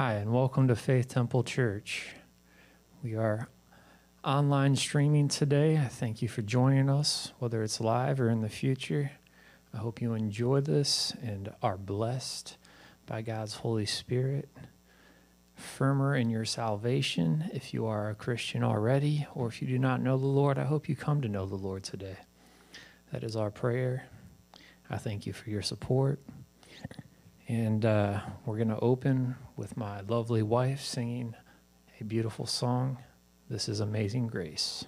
Hi, and welcome to Faith Temple Church. We are online streaming today. I thank you for joining us, whether it's live or in the future. I hope you enjoy this and are blessed by God's Holy Spirit. Firmer in your salvation if you are a Christian already, or if you do not know the Lord, I hope you come to know the Lord today. That is our prayer. I thank you for your support. And uh, we're going to open with my lovely wife singing a beautiful song. This is Amazing Grace.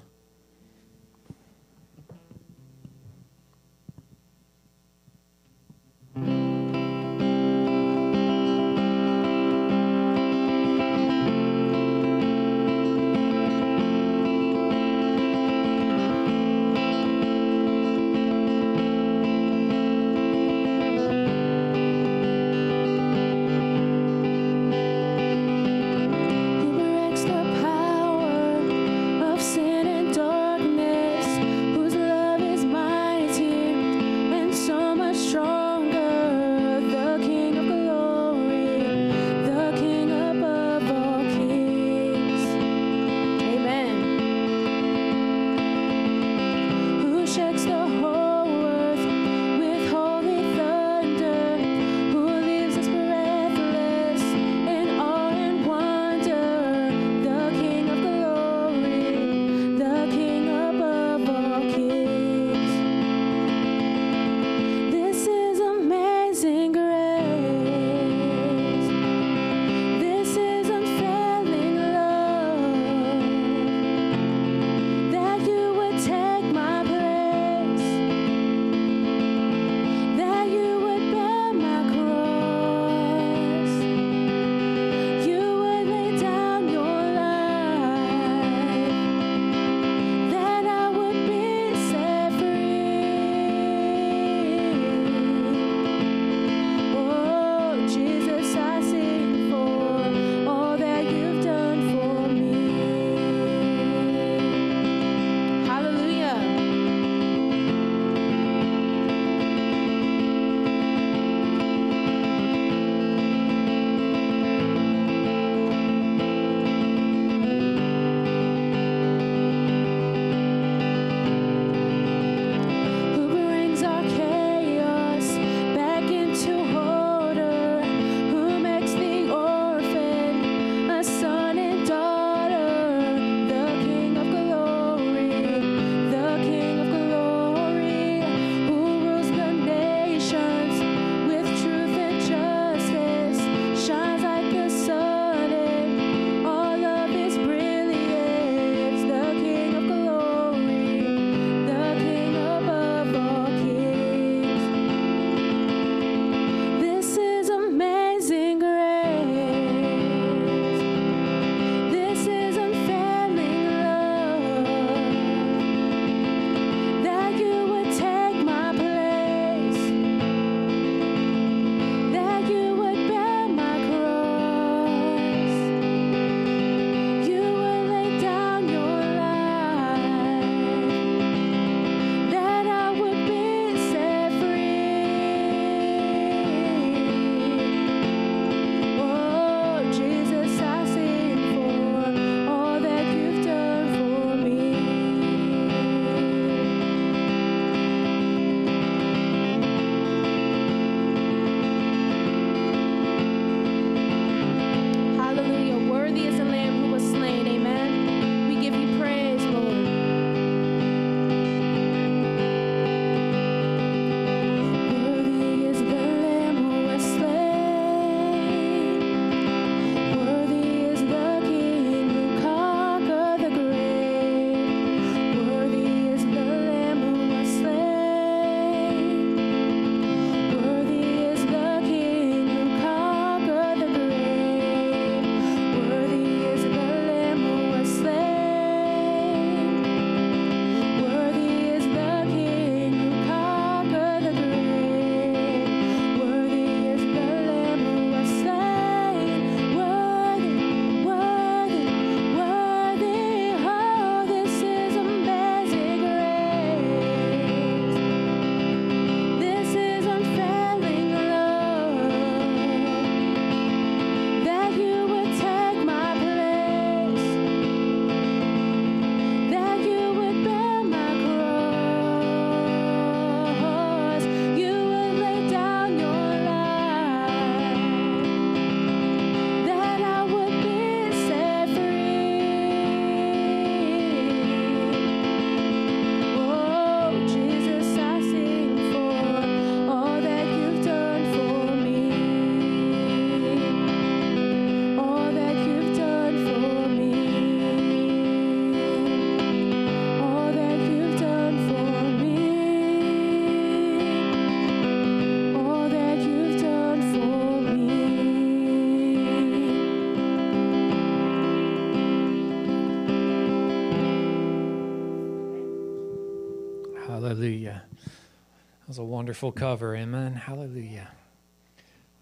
A wonderful cover. Amen. Hallelujah.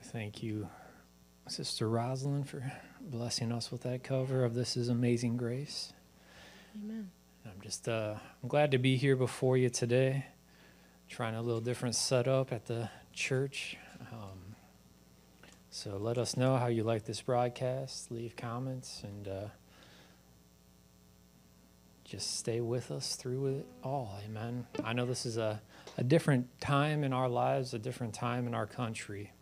Thank you, Sister Rosalind, for blessing us with that cover of This is Amazing Grace. Amen. I'm just uh, I'm glad to be here before you today, trying a little different setup at the church. Um, so let us know how you like this broadcast. Leave comments and uh, just stay with us through it all. Amen. I know this is a, a different time in our lives, a different time in our country.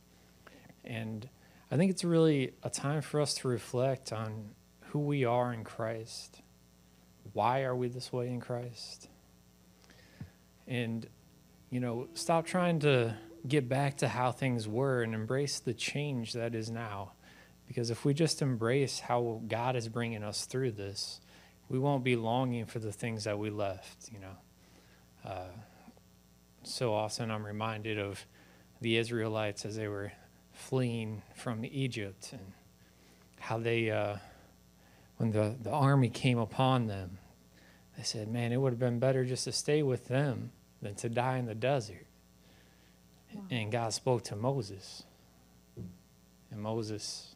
And I think it's really a time for us to reflect on who we are in Christ. Why are we this way in Christ? And, you know, stop trying to get back to how things were and embrace the change that is now. Because if we just embrace how God is bringing us through this, we won't be longing for the things that we left, you know. Uh, so often I'm reminded of the Israelites as they were fleeing from Egypt and how they, uh, when the, the army came upon them, they said, Man, it would have been better just to stay with them than to die in the desert. Wow. And God spoke to Moses. And Moses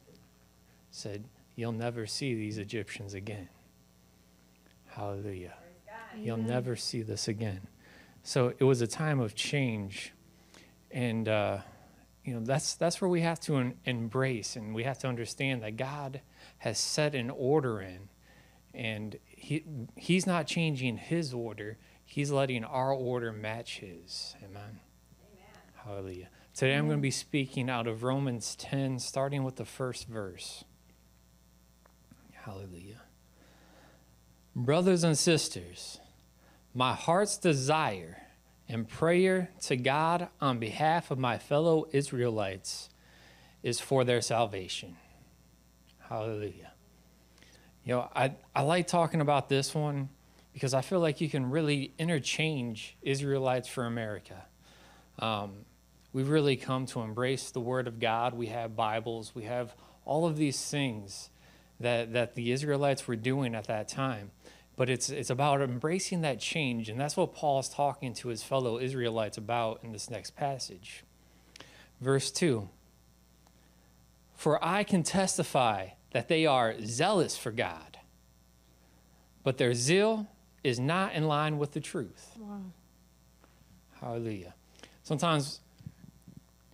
said, You'll never see these Egyptians again. Hallelujah. You'll never see this again. So it was a time of change. And, uh, you know, that's, that's where we have to en- embrace and we have to understand that God has set an order in. And he, He's not changing His order, He's letting our order match His. Amen. Amen. Hallelujah. Today I'm going to be speaking out of Romans 10, starting with the first verse. Hallelujah. Brothers and sisters, my heart's desire and prayer to God on behalf of my fellow Israelites is for their salvation. Hallelujah. You know, I, I like talking about this one because I feel like you can really interchange Israelites for America. Um, we've really come to embrace the Word of God. We have Bibles, we have all of these things that, that the Israelites were doing at that time. But it's, it's about embracing that change, and that's what Paul is talking to his fellow Israelites about in this next passage. Verse 2 For I can testify that they are zealous for God, but their zeal is not in line with the truth. Wow. Hallelujah. Sometimes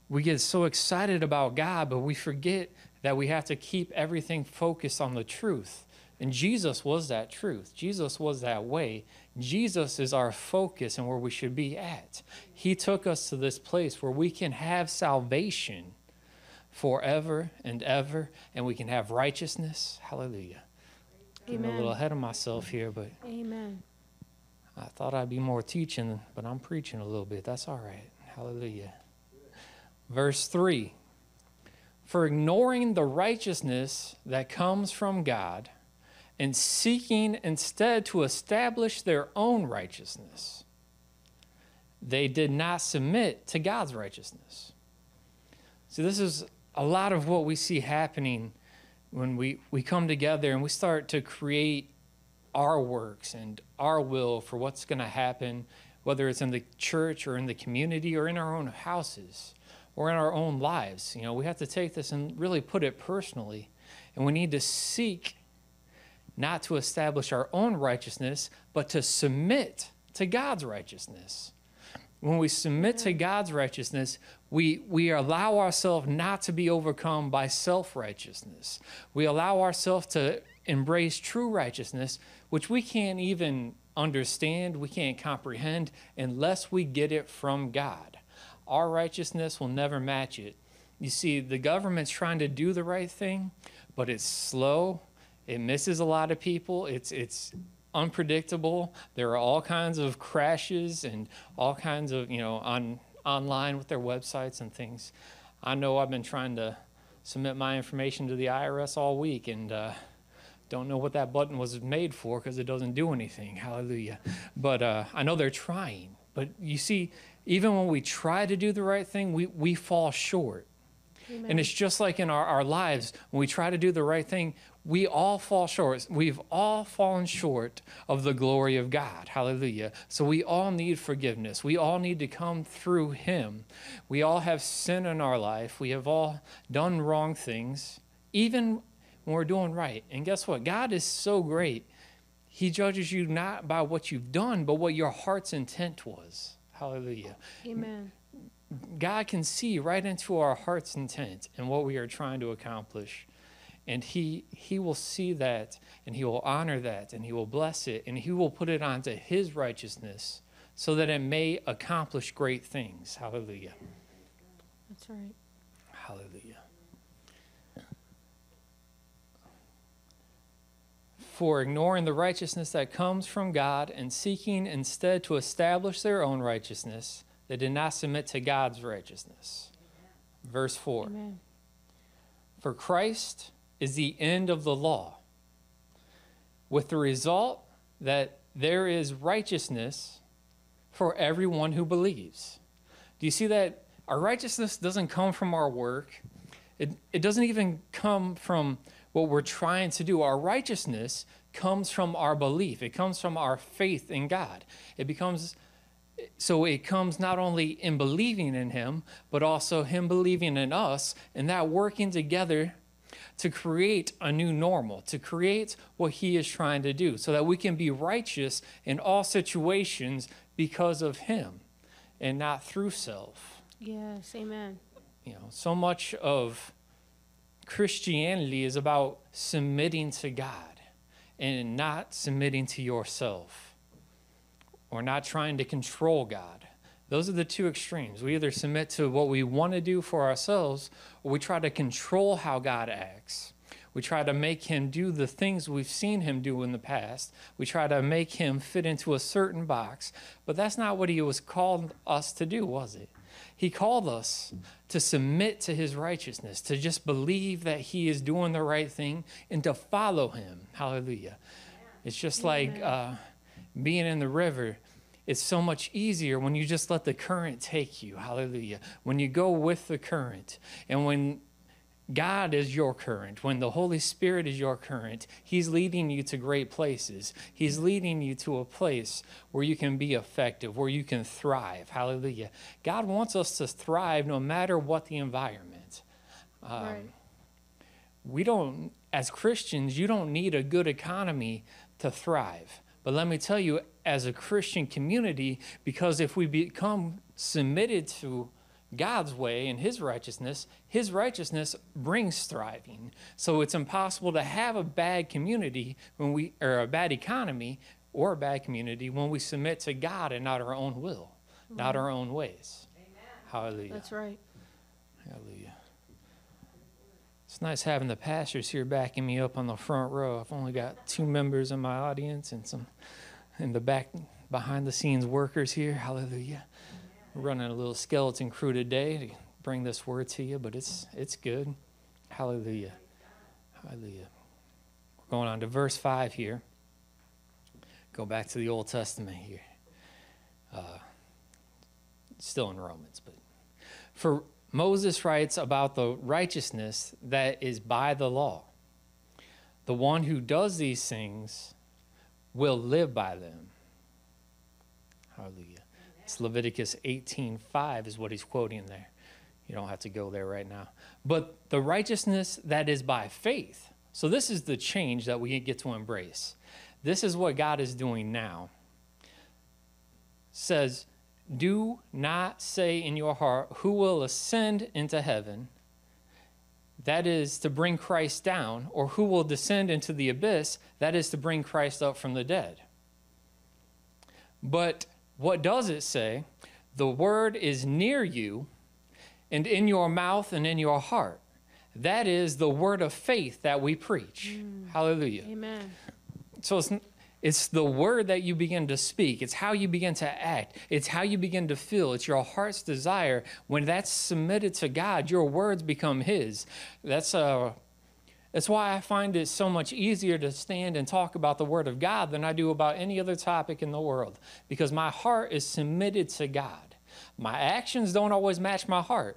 we get so excited about God, but we forget that we have to keep everything focused on the truth. And Jesus was that truth. Jesus was that way. Jesus is our focus and where we should be at. He took us to this place where we can have salvation forever and ever, and we can have righteousness. Hallelujah. Amen. Getting a little ahead of myself here, but Amen. I thought I'd be more teaching, but I'm preaching a little bit. That's all right. Hallelujah. Verse 3 For ignoring the righteousness that comes from God and seeking instead to establish their own righteousness, they did not submit to God's righteousness. See, this is a lot of what we see happening when we, we come together and we start to create our works and our will for what's going to happen, whether it's in the church or in the community or in our own houses or in our own lives. You know, we have to take this and really put it personally. And we need to seek not to establish our own righteousness, but to submit to God's righteousness. When we submit to God's righteousness, we, we allow ourselves not to be overcome by self righteousness. We allow ourselves to embrace true righteousness, which we can't even understand, we can't comprehend unless we get it from God. Our righteousness will never match it. You see, the government's trying to do the right thing, but it's slow, it misses a lot of people. It's it's unpredictable. There are all kinds of crashes and all kinds of you know on online with their websites and things. I know I've been trying to submit my information to the IRS all week and. Uh, don't know what that button was made for because it doesn't do anything. Hallelujah. But uh, I know they're trying. But you see, even when we try to do the right thing, we, we fall short. And it's just like in our, our lives, when we try to do the right thing, we all fall short. We've all fallen short of the glory of God. Hallelujah. So we all need forgiveness. We all need to come through Him. We all have sin in our life. We have all done wrong things, even when we're doing right. And guess what? God is so great. He judges you not by what you've done, but what your heart's intent was. Hallelujah. Amen. God can see right into our heart's intent and what we are trying to accomplish. And he he will see that and he will honor that and he will bless it and he will put it onto his righteousness so that it may accomplish great things. Hallelujah. That's right. Hallelujah. For ignoring the righteousness that comes from God and seeking instead to establish their own righteousness, they did not submit to God's righteousness. Verse 4 Amen. For Christ is the end of the law, with the result that there is righteousness for everyone who believes. Do you see that our righteousness doesn't come from our work? It, it doesn't even come from what we're trying to do. Our righteousness comes from our belief, it comes from our faith in God. It becomes so it comes not only in believing in him, but also him believing in us, and that working together to create a new normal, to create what he is trying to do, so that we can be righteous in all situations because of him and not through self. Yes. Amen. You know, so much of Christianity is about submitting to God and not submitting to yourself or not trying to control God. Those are the two extremes. We either submit to what we want to do for ourselves or we try to control how God acts. We try to make him do the things we've seen him do in the past. We try to make him fit into a certain box. But that's not what he was called us to do, was it? He called us to submit to his righteousness, to just believe that he is doing the right thing and to follow him. Hallelujah. It's just like uh, being in the river. It's so much easier when you just let the current take you. Hallelujah. When you go with the current and when God is your current, when the Holy Spirit is your current, He's leading you to great places. He's leading you to a place where you can be effective, where you can thrive. Hallelujah. God wants us to thrive no matter what the environment. Um, right. we don't, as Christians, you don't need a good economy to thrive. But let me tell you, as a Christian community, because if we become submitted to God's way and His righteousness, His righteousness brings thriving. So it's impossible to have a bad community when we, or a bad economy or a bad community when we submit to God and not our own will, not our own ways. Hallelujah. That's right. Hallelujah. It's nice having the pastors here backing me up on the front row. I've only got two members in my audience and some in the back behind the scenes workers here. Hallelujah. We're running a little skeleton crew today to bring this word to you, but it's it's good. Hallelujah. Hallelujah. We're going on to verse 5 here. Go back to the Old Testament here. Uh, still in Romans, but for Moses writes about the righteousness that is by the law. The one who does these things will live by them. Hallelujah. It's Leviticus 18:5 is what he's quoting there. You don't have to go there right now. But the righteousness that is by faith. So this is the change that we get to embrace. This is what God is doing now. Says do not say in your heart, Who will ascend into heaven? That is to bring Christ down, or who will descend into the abyss? That is to bring Christ up from the dead. But what does it say? The word is near you and in your mouth and in your heart. That is the word of faith that we preach. Mm. Hallelujah. Amen. So it's, it's the word that you begin to speak. It's how you begin to act. It's how you begin to feel. It's your heart's desire. When that's submitted to God, your words become His. That's uh, that's why I find it so much easier to stand and talk about the Word of God than I do about any other topic in the world, because my heart is submitted to God. My actions don't always match my heart,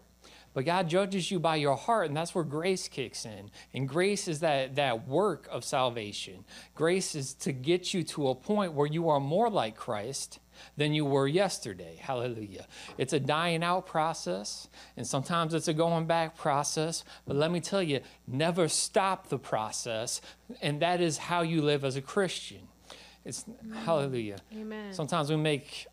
But God judges you by your heart, and that's where grace kicks in. And grace is that, that work of salvation. Grace is to get you to a point where you are more like Christ than you were yesterday. Hallelujah. It's a dying out process, and sometimes it's a going back process. But let me tell you, never stop the process, and that is how you live as a Christian. It's hallelujah. Amen. Sometimes we make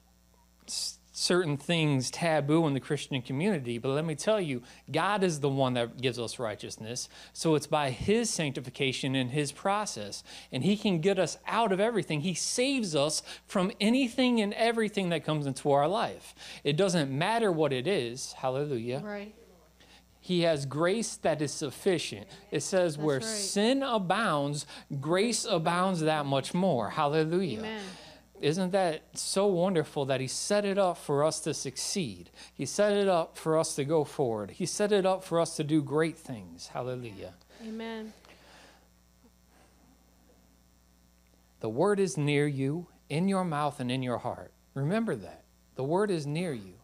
certain things taboo in the Christian community, but let me tell you, God is the one that gives us righteousness. So it's by His sanctification and His process. And He can get us out of everything. He saves us from anything and everything that comes into our life. It doesn't matter what it is. Hallelujah. Right. He has grace that is sufficient. It says, That's where right. sin abounds, grace abounds that much more. Hallelujah. Amen. Isn't that so wonderful that He set it up for us to succeed? He set it up for us to go forward. He set it up for us to do great things. Hallelujah. Amen. The Word is near you, in your mouth and in your heart. Remember that. The Word is near you.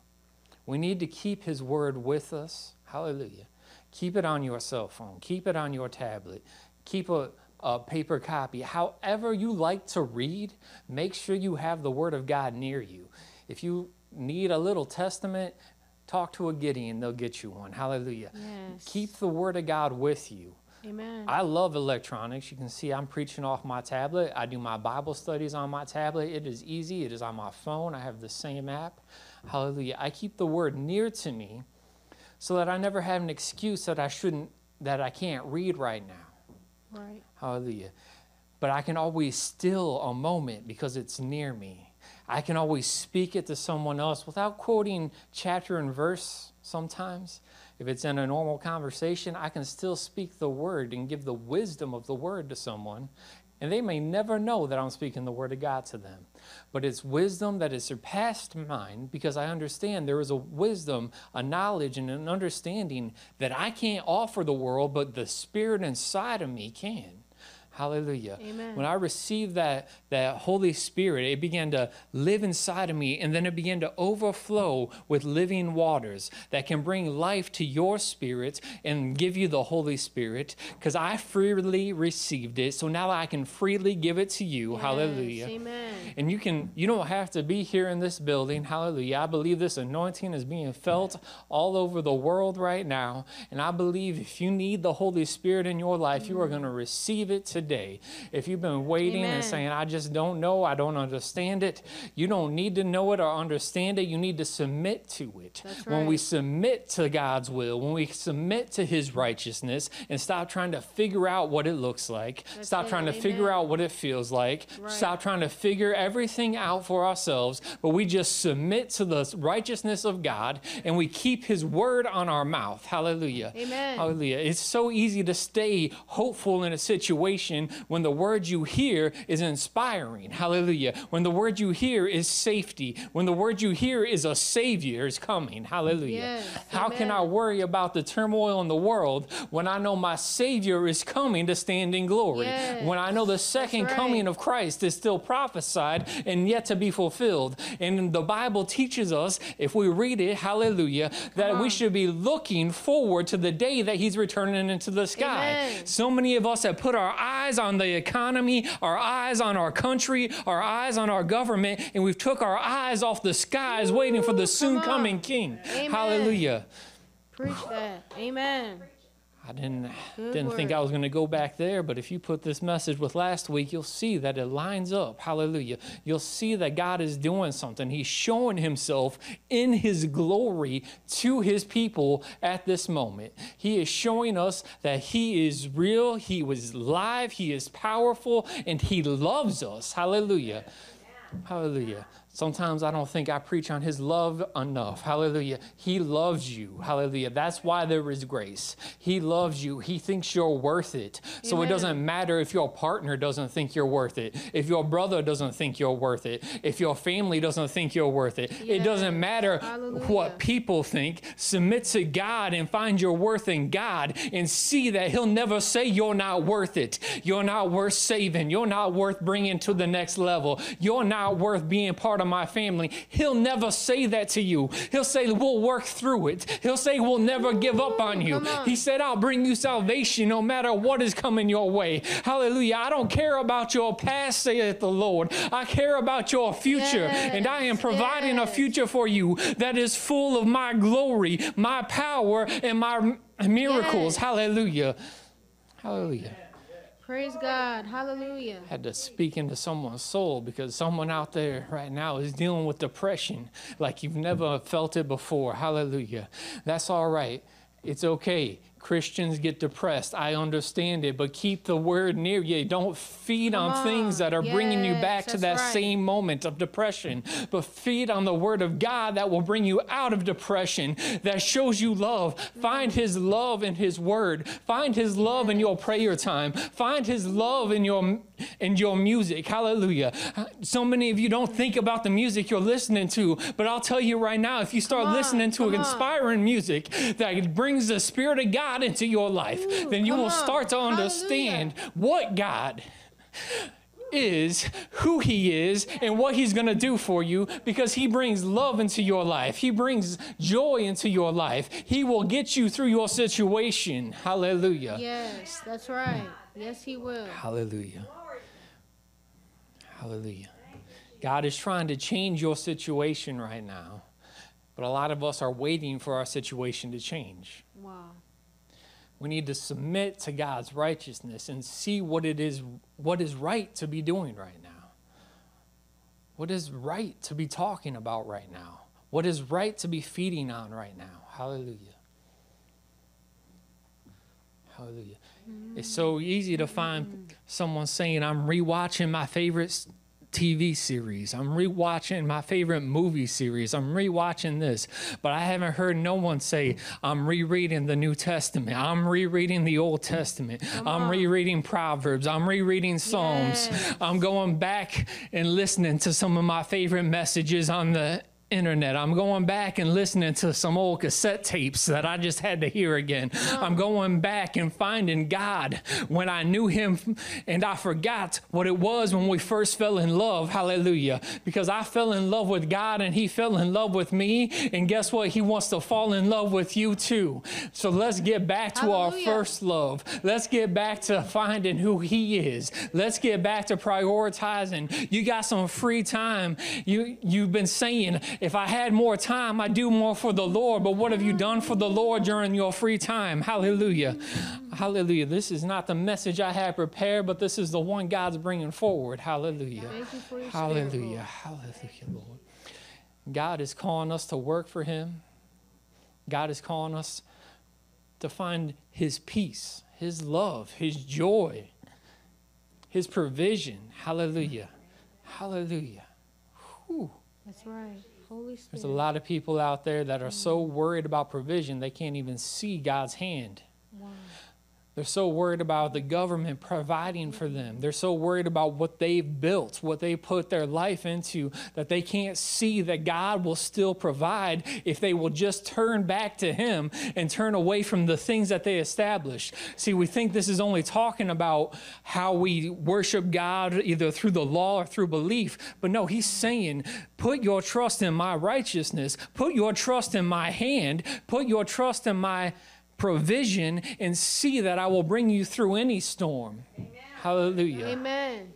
We need to keep His Word with us. Hallelujah. Keep it on your cell phone, keep it on your tablet, keep a, a paper copy. However, you like to read, make sure you have the Word of God near you. If you need a little testament, talk to a Gideon, they'll get you one. Hallelujah. Yes. Keep the Word of God with you. Amen. I love electronics. You can see I'm preaching off my tablet. I do my Bible studies on my tablet. It is easy. It is on my phone. I have the same app. Hallelujah. I keep the word near to me so that I never have an excuse that I shouldn't that I can't read right now. Right. Hallelujah. But I can always still a moment because it's near me. I can always speak it to someone else without quoting chapter and verse sometimes. If it's in a normal conversation, I can still speak the word and give the wisdom of the word to someone. And they may never know that I'm speaking the word of God to them. But it's wisdom that is surpassed mine because I understand there is a wisdom, a knowledge, and an understanding that I can't offer the world, but the spirit inside of me can. Hallelujah. Amen. When I received that, that Holy Spirit, it began to live inside of me, and then it began to overflow with living waters that can bring life to your spirit and give you the Holy Spirit. Because I freely received it, so now I can freely give it to you. Yes. Hallelujah. Amen. And you can you don't have to be here in this building. Hallelujah. I believe this anointing is being felt all over the world right now. And I believe if you need the Holy Spirit in your life, you are mm-hmm. going to receive it today. If you've been waiting Amen. and saying, I just don't know, I don't understand it, you don't need to know it or understand it. You need to submit to it. That's When we submit to God's will, when we submit to his righteousness and stop trying to figure out what it looks like, That's stop it. trying to figure out what it feels like, Right. stop trying to figure everything out for ourselves, but we just submit to the righteousness of God and we keep His word on our mouth. Hallelujah. Amen. Hallelujah. It's so easy to stay hopeful in a situation when the word you hear is inspiring. Hallelujah. When the word you hear is safety, when the word you hear is a Savior is coming. Hallelujah. Yes. How can I worry about the turmoil in the world when I know my Savior is coming to stand in glory? Yes. When I know the second right. coming of Christ is still prophesied and yet to be fulfilled. And the Bible teaches us, if we read it, hallelujah, that we should be looking forward to the day that He's returning into the sky. Amen. So many of us have put our eyes on the economy, our eyes on our country, our eyes on our government, and we've took our eyes off the skies waiting for the Ooh, soon coming. King. Amen. Hallelujah. Preach that. Amen. I didn't Good didn't think I was going to go back there, but if you put this message with last week, you'll see that it lines up. Hallelujah. You'll see that God is doing something. He's showing himself in his glory to his people at this moment. He is showing us that he is real, he was live, he is powerful, and he loves us. Hallelujah. Hallelujah. Sometimes I don't think I preach on his love enough. Hallelujah. He loves you. Hallelujah. That's why there is grace. He loves you. He thinks you're worth it. So it doesn't matter if your partner doesn't think you're worth it, if your brother doesn't think you're worth it, if your family doesn't think you're worth it. It doesn't matter Hallelujah. what people think. Submit to God and find your worth in God and see that He'll never say you're not worth it. You're not worth saving. You're not worth bringing to the next level. You're not worth being part of my family. He'll never say that to you. He'll say, We'll work through it. He'll say, We'll never give up on you. On. He said, I'll bring you salvation no matter what is coming your way. Hallelujah. I don't care about your past, saith the Lord. I care about your future. and I am Yes, providing a future for you that is full of my glory, my power, and my miracles. Yes. Hallelujah. Hallelujah. Praise God. Hallelujah. had to speak into someone's soul because someone out there right now is dealing with depression like you've never felt it before. Hallelujah. That's all right. It's okay. Christians get depressed. I understand it, but keep the word near you. Don't feed Come on, things that are bringing you back to that right. same moment of depression, but feed on the word of God that will bring you out of depression, that shows you love. Find his love in his word. Find his love in your prayer time. Find his love in your in your music. Hallelujah. So many of you don't think about the music you're listening to, but I'll tell you right now, if you start on, listening to come on. inspiring music that brings the spirit of God into your life, Ooh, then you will start to Hallelujah. understand what God is, who He is, and what He's going to do for you because He brings love into your life. He brings joy into your life. He will get you through your situation. Hallelujah. Yes, that's right. Yes, He will. Hallelujah. Hallelujah. God is trying to change your situation right now, but a lot of us are waiting for our situation to change. Wow. We need to submit to God's righteousness and see what it is what is right to be doing right now. What is right to be talking about right now? What is right to be feeding on right now? Hallelujah. Hallelujah. It's so easy to find someone saying, I'm rewatching my favorite TV series. I'm rewatching my favorite movie series. I'm rewatching this. But I haven't heard no one say, I'm rereading the New Testament. I'm rereading the Old Testament. I'm on. rereading Proverbs. I'm rereading Psalms. Yes. I'm going back and listening to some of my favorite messages on the internet. I'm going back and listening to some old cassette tapes that I just had to hear again. I'm going back and finding God when I knew Him and I forgot what it was when we first fell in love. Hallelujah. Because I fell in love with God and He fell in love with me. And guess what? He wants to fall in love with you too. So let's get back to our first love. Let's get back to finding who He is. Let's get back to prioritizing. You got some free time. You you've been saying, if I had more time, I'd do more for the Lord. But what have you done for the Lord during your free time? Hallelujah. Hallelujah. This is not the message I had prepared, but this is the one God's bringing forward. Hallelujah. Thank you for your spirit, Hallelujah. Lord. Hallelujah, Lord. God is calling us to work for Him. God is calling us to find His peace, His love, His joy, His provision. Hallelujah. Hallelujah. Whew. That's right. Holy Spirit. There's a lot of people out there that are so mm. worried about provision they can't even see God's hand. Wow. They're so worried about the government providing for them. They're so worried about what they've built, what they put their life into, that they can't see that God will still provide if they will just turn back to Him and turn away from the things that they established. See, we think this is only talking about how we worship God either through the law or through belief. But no, He's saying, put your trust in my righteousness, put your trust in my hand, put your trust in my provision and see that I will bring you through any storm. Hallelujah. Amen.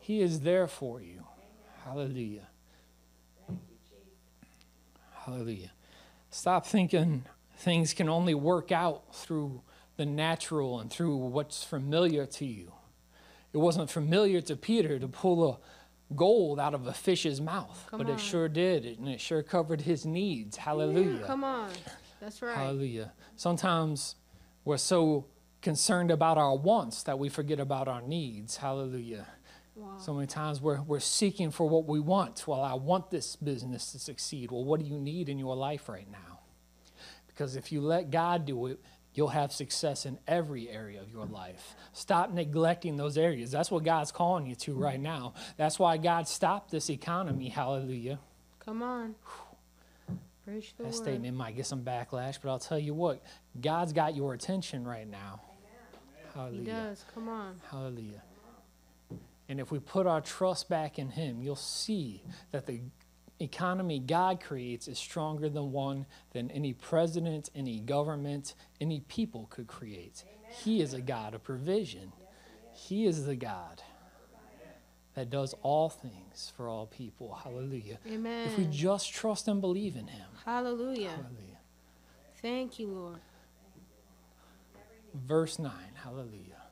He is there for you. Hallelujah. Hallelujah. Stop thinking things can only work out through the natural and through what's familiar to you. It wasn't familiar to Peter to pull a gold out of a fish's mouth, Come but on. it sure did, and it sure covered his needs. Hallelujah. Come on. That's right. Hallelujah. Sometimes we're so concerned about our wants that we forget about our needs. Hallelujah. Wow. So many times we're, we're seeking for what we want. Well, I want this business to succeed. Well, what do you need in your life right now? Because if you let God do it, you'll have success in every area of your life. Stop neglecting those areas. That's what God's calling you to right now. That's why God stopped this economy. Hallelujah. Come on. Preach the That word. statement might get some backlash, but I'll tell you what, God's got your attention right now. He Hallelujah. does. Come on. Hallelujah. And if we put our trust back in Him, you'll see that the economy God creates is stronger than one than any president, any government, any people could create. He is a God of provision. He is the God that does all things for all people. Hallelujah. Amen. If we just trust and believe in Him. Hallelujah. Hallelujah. Thank you, Lord. Verse 9. Hallelujah.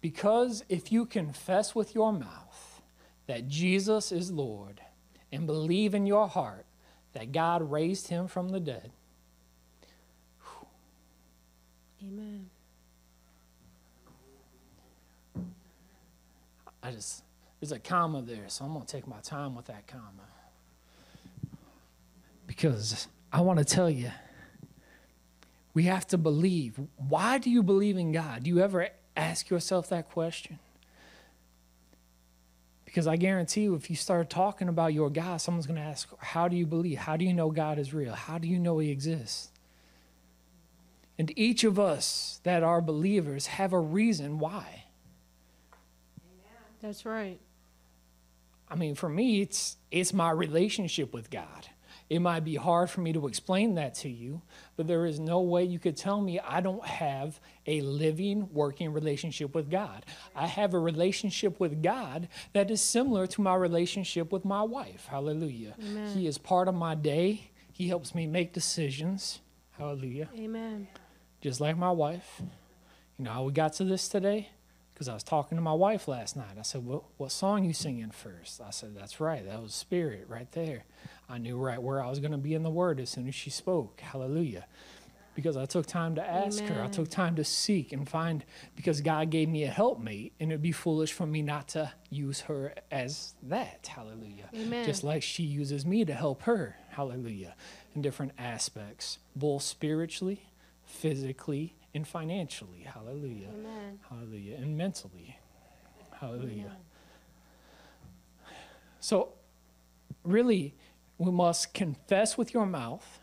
Because if you confess with your mouth that Jesus is Lord and believe in your heart that God raised him from the dead, Amen. I just, there's a comma there, so I'm going to take my time with that comma. Because I want to tell you, we have to believe. Why do you believe in God? Do you ever ask yourself that question? Because I guarantee you, if you start talking about your God, someone's going to ask, How do you believe? How do you know God is real? How do you know He exists? And each of us that are believers have a reason why. That's right. I mean, for me, it's it's my relationship with God. It might be hard for me to explain that to you, but there is no way you could tell me I don't have a living, working relationship with God. I have a relationship with God that is similar to my relationship with my wife. Hallelujah. Amen. He is part of my day. He helps me make decisions. Hallelujah. Amen. Just like my wife. You know how we got to this today? Because I was talking to my wife last night. I said, what, what song you singing first? I said, That's right. That was Spirit right there. I knew right where I was going to be in the Word as soon as she spoke. Hallelujah. Because I took time to ask her. I took time to seek and find, because God gave me a helpmate, and it'd be foolish for me not to use her as that. Hallelujah. Amen. Just like she uses me to help her. Hallelujah. In different aspects, both spiritually, physically, and financially. Hallelujah. Amen. Hallelujah. And mentally. Hallelujah. So, really, we must confess with your mouth.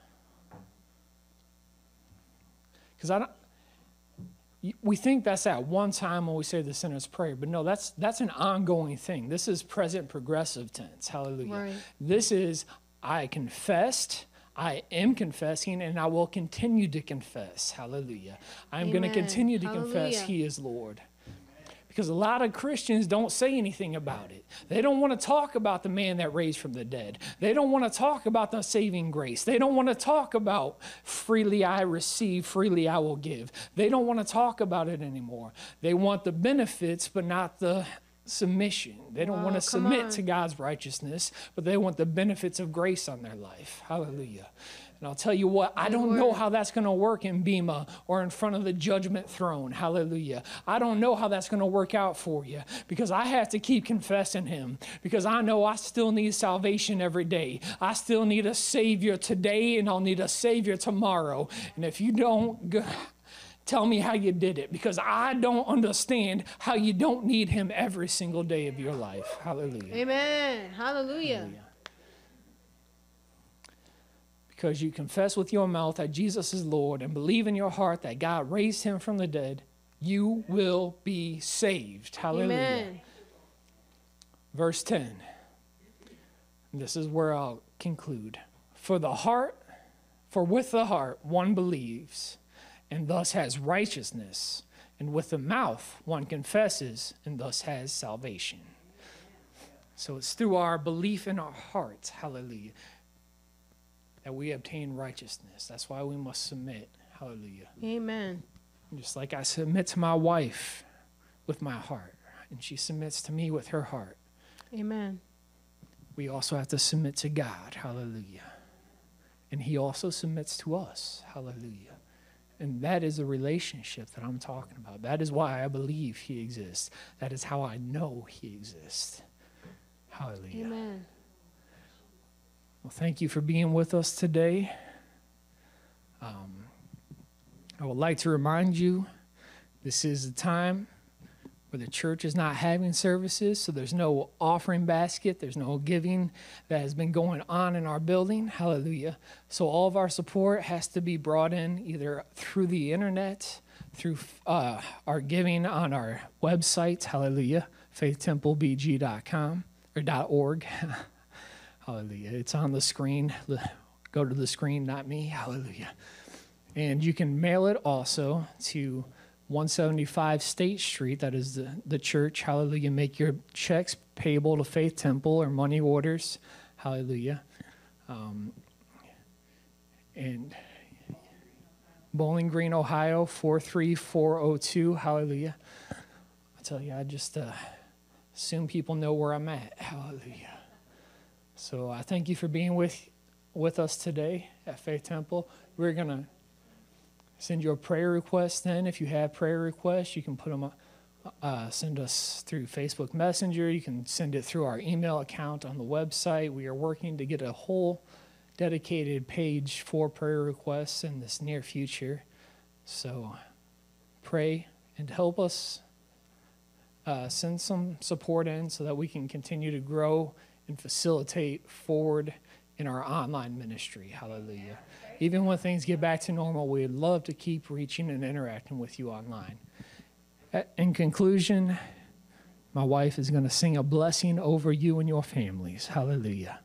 Because I don't. We think that's at one time when we say the sinner's prayer, but no, that's that's an ongoing thing. This is present progressive tense. Hallelujah. Right. This is I confessed, I am confessing, and I will continue to confess. Hallelujah. I'm going to continue to confess He is Lord. Because a lot of Christians don't say anything about it. They don't want to talk about the man that raised from the dead. They don't want to talk about the saving grace. They don't want to talk about freely I receive, freely I will give. They don't want to talk about it anymore. They want the benefits, but not the submission. They don't want to submit on. to God's righteousness, but they want the benefits of grace on their life. Hallelujah. And I'll tell you what, I don't know how that's going to work in Bema or in front of the judgment throne. Hallelujah. I don't know how that's going to work out for you because I have to keep confessing Him because I know I still need salvation every day. I still need a Savior today and I'll need a Savior tomorrow. And if you don't, go, tell me how you did it because I don't understand how you don't need Him every single day of your life. Hallelujah. Amen. Hallelujah. Hallelujah. Because you confess with your mouth that Jesus is Lord and believe in your heart that God raised him from the dead, you will be saved. Hallelujah. Amen. Verse 10. This is where I'll conclude. For the heart, for with the heart one believes and thus has righteousness, and with the mouth one confesses and thus has salvation. So it's through our belief in our hearts, hallelujah, that we obtain righteousness. That's why we must submit, hallelujah. Amen. Just like I submit to my wife with my heart, and she submits to me with her heart, Amen. we also have to submit to God, hallelujah. And He also submits to us, hallelujah. And that is a relationship that I'm talking about. That is why I believe He exists. That is how I know He exists. Hallelujah. Amen. Well, thank you for being with us today. Um, I would like to remind you this is the time the church is not having services, so there's no offering basket, there's no giving that has been going on in our building. Hallelujah. So all of our support has to be brought in either through the internet, through uh, our giving on our website, hallelujah, faithtemplebg.com or .org. hallelujah. It's on the screen. Go to the screen, not me. Hallelujah. And you can mail it also to 175 State Street. That is the, the church. Hallelujah. Make your checks payable to Faith Temple or money orders. Hallelujah. Um, and Bowling Green, Ohio, 43402. Hallelujah. I tell you, I just uh, assume people know where I'm at. Hallelujah. So I thank you for being with, with us today at Faith Temple. We're going to send your prayer requests then. If you have prayer requests, you can put them, uh, send us through Facebook Messenger. You can send it through our email account on the website. We are working to get a whole dedicated page for prayer requests in this near future. So pray and help us uh, send some support in so that we can continue to grow and facilitate forward in our online ministry. Hallelujah. Even when things get back to normal, we'd love to keep reaching and interacting with you online. In conclusion, my wife is going to sing a blessing over you and your families. Hallelujah.